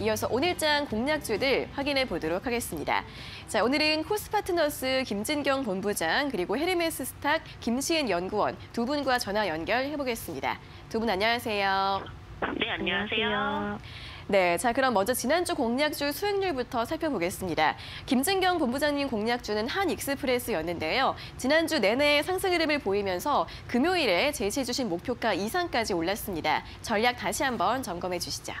이어서 오늘장 공략주들 확인해 보도록 하겠습니다. 자, 오늘은 코스파트너스 김진경 본부장 그리고 헤르메스 스탁 김시은 연구원 두 분과 전화 연결해 보겠습니다. 두 분 안녕하세요. 네, 안녕하세요. 네, 자 그럼 먼저 지난주 공략주 수익률부터 살펴보겠습니다. 김진경 본부장님 공략주는 한익스프레스였는데요. 지난주 내내 상승 흐름을 보이면서 금요일에 제시해 주신 목표가 이상까지 올랐습니다. 전략 다시 한번 점검해 주시죠.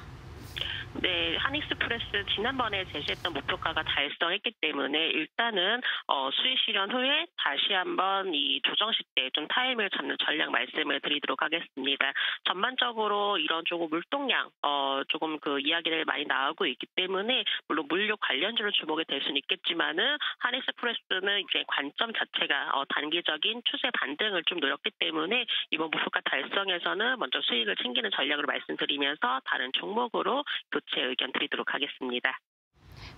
네, 한익스프레스 지난번에 제시했던 목표가가 달성했기 때문에 일단은 어, 수익 실현 후에 다시 한번 이 조정 시에 좀 타임을 잡는 전략 말씀을 드리도록 하겠습니다. 전반적으로 이런 조금 물동량 어, 조금 그 이야기를 많이 나오고 있기 때문에 물론 물류 관련주로 주목이 될 수는 있겠지만은 한익스프레스는 이제 관점 자체가 어, 단기적인 추세 반등을 좀 노렸기 때문에 이번 목표가 달성에서는 먼저 수익을 챙기는 전략으로 말씀드리면서 다른 종목으로 교체 의견 드리도록 하겠습니다.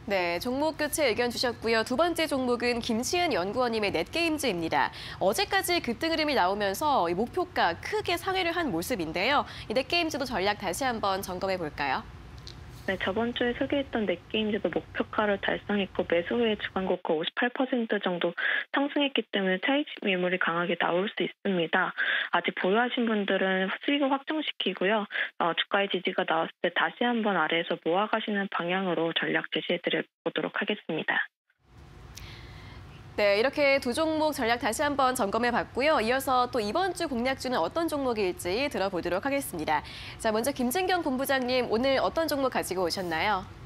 네, 종목 교체 의견 주셨고요. 두 번째 종목은 김시은 연구원님의 넷게임즈입니다. 어제까지 급등 흐름이 나오면서 목표가 크게 상회를 한 모습인데요. 이 넷게임즈도 전략 다시 한번 점검해 볼까요? 네, 저번 주에 소개했던 넷게임즈도 목표가를 달성했고 매수 후에 주간고가 58% 정도 상승했기 때문에 차익 매물이 강하게 나올 수 있습니다. 아직 보유하신 분들은 수익을 확정시키고요. 어, 주가의 지지가 나왔을 때 다시 한번 아래에서 모아가시는 방향으로 전략 제시해 드려 보도록 하겠습니다. 네, 이렇게 두 종목 전략 다시 한번 점검해 봤고요. 이어서 또 이번 주 공략주는 어떤 종목일지 들어보도록 하겠습니다. 자, 먼저 김진경 본부장님 오늘 어떤 종목 가지고 오셨나요?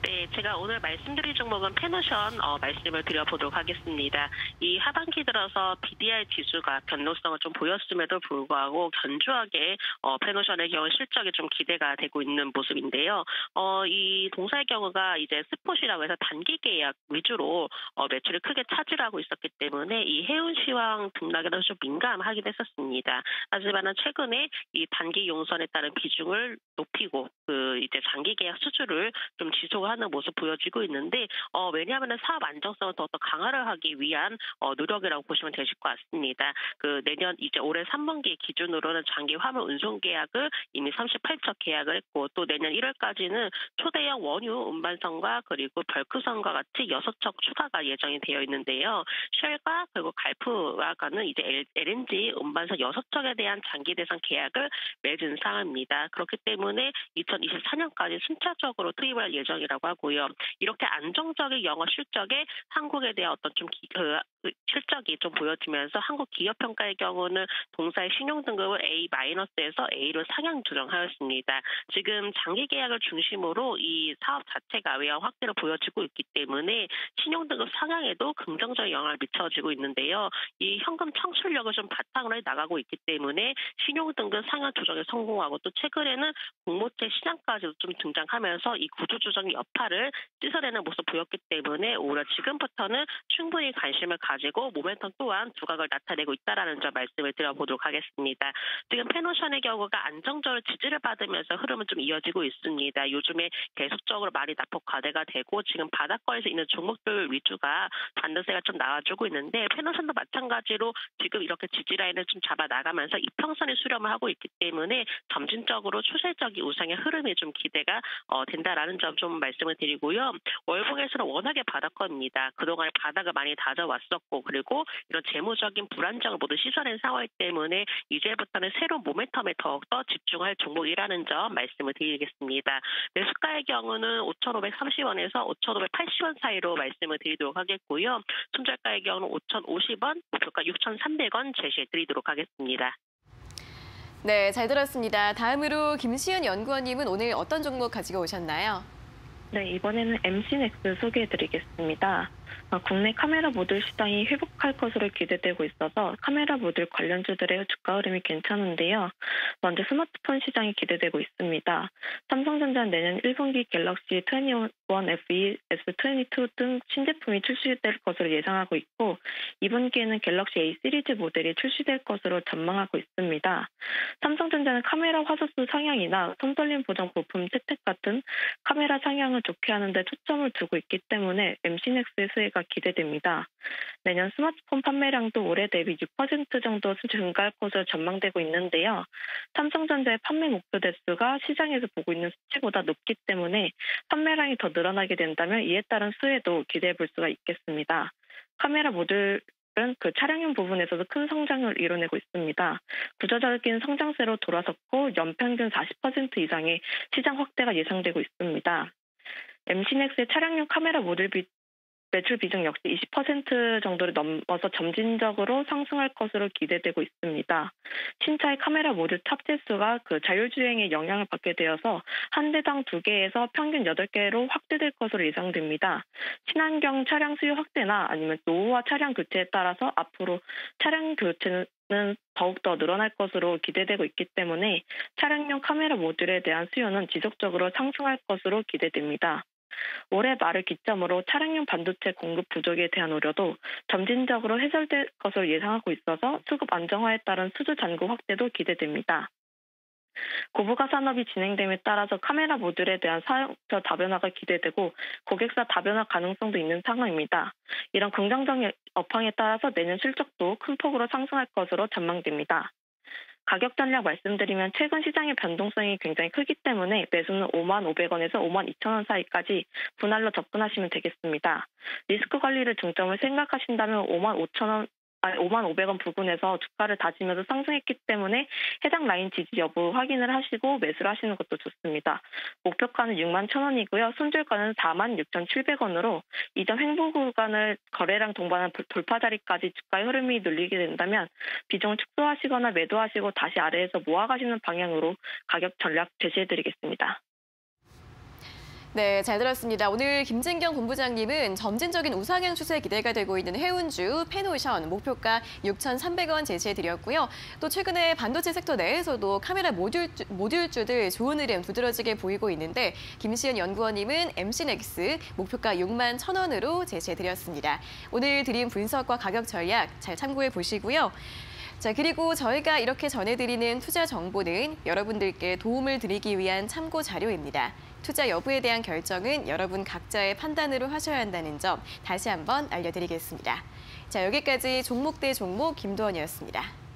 네, 제가 오늘 말씀드릴 종목은 페노션 어, 말씀을 드려보도록 하겠습니다. 이 하반기 들어서 BDI 지수가 변동성을 좀 보였음에도 불구하고 견조하게 어, 페노션의 경우 실적이 좀 기대가 되고 있는 모습인데요. 어, 이 동사의 경우가 이제 스포시라고 해서 단기 계약 위주로 어, 매출을 크게 차지하고 있었기 때문에 이 해운 시황 등락에 대해서 좀 민감하긴 했었습니다. 하지만 최근에 이 단기 용선에 따른 비중을 높이고 그 이제 장기 계약 수주를 좀 지속 하는 모습 보여지고 있는데 어, 왜냐하면 사업 안정성을 더더 강화를 하기 위한 어, 노력이라고 보시면 되실 것 같습니다. 그 내년 이제 올해 3분기 기준으로는 장기 화물 운송 계약을 이미 38척 계약을 했고 또 내년 1월까지는 초대형 원유 운반선과 그리고 벌크선과 같이 6척 추가가 예정이 되어 있는데요. 쉘과 그리고 갈프와 가는 이제 LNG 운반선 6척에 대한 장기 대상 계약을 맺은 상황입니다. 그렇기 때문에 2024년까지 순차적으로 투입을 할 예정이라고 하고요. 이렇게 안정적인 영업 실적에 한국에 대한 어떤 좀 기, 그, 그 실적이 좀 보여지면서 한국 기업 평가의 경우는 동사의 신용 등급을 A-에서 A로 상향 조정하였습니다. 지금 장기 계약을 중심으로 이 사업 자체가 외형 확대로 보여지고 있기 때문에 신용 등급 상향에도 긍정적인 영향을 미쳐지고 있는데요. 이 현금 청출력을 좀 바탕으로 해 나가고 있기 때문에 신용 등급 상향 조정에 성공하고 또 최근에는 공모채 시장까지도 좀 등장하면서 이 구조 조정 여파를 씻어내는 모습 보였기 때문에 오히려 지금부터는 충분히 관심을 가지고 모멘텀 또한 두각을 나타내고 있다라는 점 말씀을 드려보도록 하겠습니다. 지금 페노션의 경우가 안정적으로 지지를 받으면서 흐름은 좀 이어지고 있습니다. 요즘에 계속적으로 많이 낙폭 과대가 되고 지금 바닥권에서 있는 종목들 위주가 반등세가 좀 나와주고 있는데 페노션도 마찬가지로 지금 이렇게 지지 라인을 좀 잡아 나가면서 이평선에 수렴을 하고 있기 때문에 점진적으로 추세적인 우상의 흐름이 좀 기대가 어, 된다라는 점 좀 말씀 을 드리고요. 월봉에서는 워낙에 바닥권입니다. 그동안에 바닥을 많이 다져왔었고 그리고 이런 재무적인 불안정을 모두 씻어낸 상황이기 때문에 이제부터는 새로운 모멘텀에 더욱더 집중할 종목이라는 점 말씀을 드리겠습니다. 매수가의 경우는 5,530원에서 5,580원 사이로 말씀을 드리도록 하겠고요. 손절가의 경우는 5,050원, 목표가 6,300원 제시해 드리도록 하겠습니다. 네, 잘 들었습니다. 다음으로 김시은 연구원님은 오늘 어떤 종목 가지고 오셨나요? 네, 이번에는 MC넥스 소개해드리겠습니다. 어, 국내 카메라 모듈 시장이 회복할 것으로 기대되고 있어서 카메라 모듈 관련주들의 주가 흐름이 괜찮은데요. 먼저 스마트폰 시장이 기대되고 있습니다. 삼성전자는 내년 1분기 갤럭시 21 FE, S22 등 신제품이 출시될 것으로 예상하고 있고 2분기에는 갤럭시 A 시리즈 모델이 출시될 것으로 전망하고 있습니다. 삼성전자는 카메라 화소수 상향이나 손떨림 보정 부품 혜택 같은 카메라 상향을 좋게 하는데 초점을 두고 있기 때문에 MC넥스의 추세가 기대됩니다. 내년 스마트폰 판매량도 올해 대비 6% 정도 증가할 것으로 전망되고 있는데요. 삼성전자의 판매 목표 대수가 시장에서 보고 있는 수치보다 높기 때문에 판매량이 더 늘어나게 된다면 이에 따른 수혜도 기대해 볼 수가 있겠습니다. 카메라 모듈 그 차량용 부분에서도 큰 성장을 이뤄내고 있습니다. 구조적인 성장세로 돌아섰고 연평균 40% 이상의 시장 확대가 예상되고 있습니다. MC넥스의 차량용 카메라 모듈 비, 매출 비중 역시 20% 정도를 넘어서 점진적으로 상승할 것으로 기대되고 있습니다. 신차의 카메라 모듈 탑재 수가 그 자율주행에 영향을 받게 되어서 한 대당 두 개에서 평균 8개로 확대될 것으로 예상됩니다. 친환경 차량 수요 확대나 아니면 노후화 차량 교체에 따라서 앞으로 차량 교체는 더욱더 늘어날 것으로 기대되고 있기 때문에 차량용 카메라 모듈에 대한 수요는 지속적으로 상승할 것으로 기대됩니다. 올해 말을 기점으로 차량용 반도체 공급 부족에 대한 우려도 점진적으로 해결될 것으로 예상하고 있어서 수급 안정화에 따른 수주 잔고 확대도 기대됩니다. 고부가 산업이 진행됨에 따라서 카메라 모듈에 대한 사용자 다변화가 기대되고 고객사 다변화 가능성도 있는 상황입니다. 이런 긍정적인 업황에 따라서 내년 실적도 큰 폭으로 상승할 것으로 전망됩니다. 가격 전략 말씀드리면 최근 시장의 변동성이 굉장히 크기 때문에 매수는 5만 500원에서 5만 2천 원 사이까지 분할로 접근하시면 되겠습니다. 리스크 관리를 중점을 생각하신다면 5만 5천 원 5만 500원 부근에서 주가를 다지면서 상승했기 때문에 해당 라인 지지 여부 확인을 하시고 매수를 하시는 것도 좋습니다. 목표가는 6만 1천원이고요. 손절가는 4만 6,700원으로 이전 횡보 구간을 거래량 동반한 돌파 자리까지 주가의 흐름이 눌리게 된다면 비중을 축소하시거나 매도하시고 다시 아래에서 모아가시는 방향으로 가격 전략 제시해드리겠습니다. 네, 잘 들었습니다. 오늘 김진경 본부장님은 점진적인 우상향 추세 기대가 되고 있는 해운주, 페노션 목표가 6,300원 제시해드렸고요. 또 최근에 반도체 섹터 내에서도 카메라 모듈주, 모듈주들 좋은 흐름 두드러지게 보이고 있는데 김시현 연구원님은 MC넥스 목표가 6만 1,000원으로 제시해드렸습니다. 오늘 드린 분석과 가격 전략 잘 참고해 보시고요. 자, 그리고 저희가 이렇게 전해드리는 투자 정보는 여러분들께 도움을 드리기 위한 참고 자료입니다. 투자 여부에 대한 결정은 여러분 각자의 판단으로 하셔야 한다는 점 다시 한번 알려드리겠습니다. 자, 여기까지 종목 대 종목 김도원이었습니다.